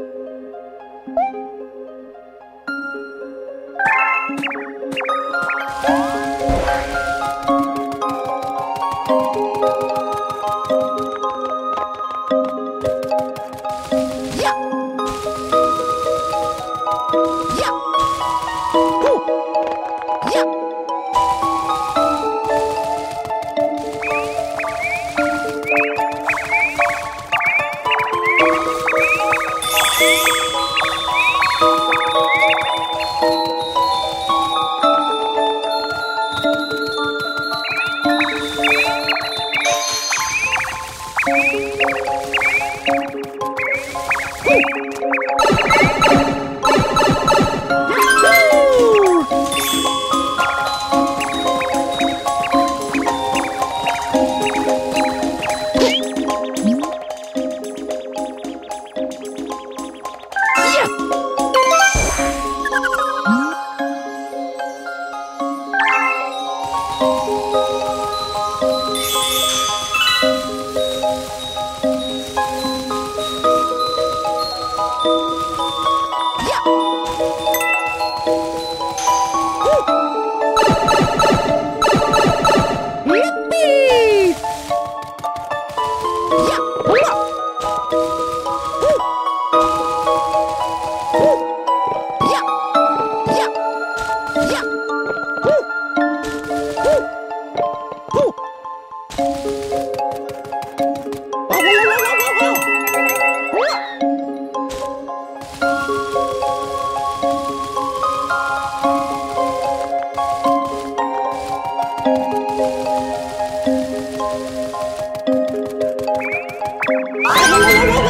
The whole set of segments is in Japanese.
you Woo! あれれれれ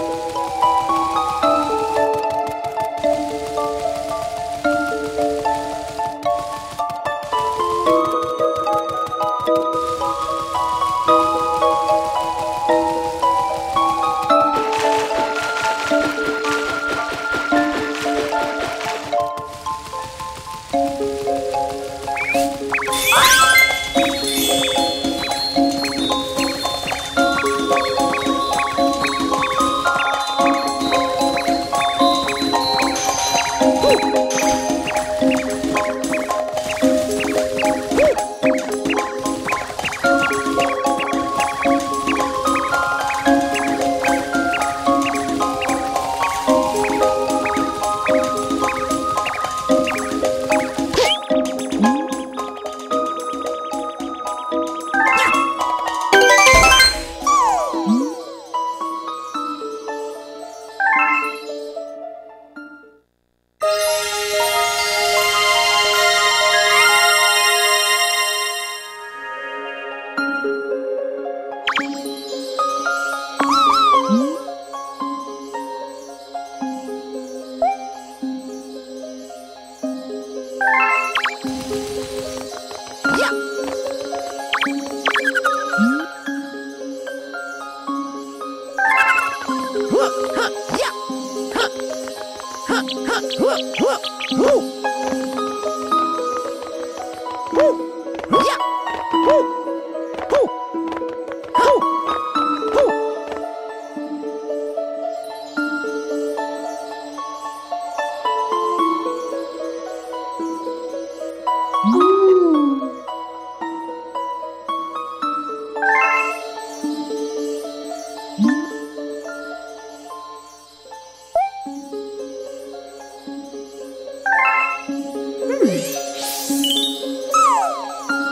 you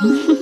Mm-hmm.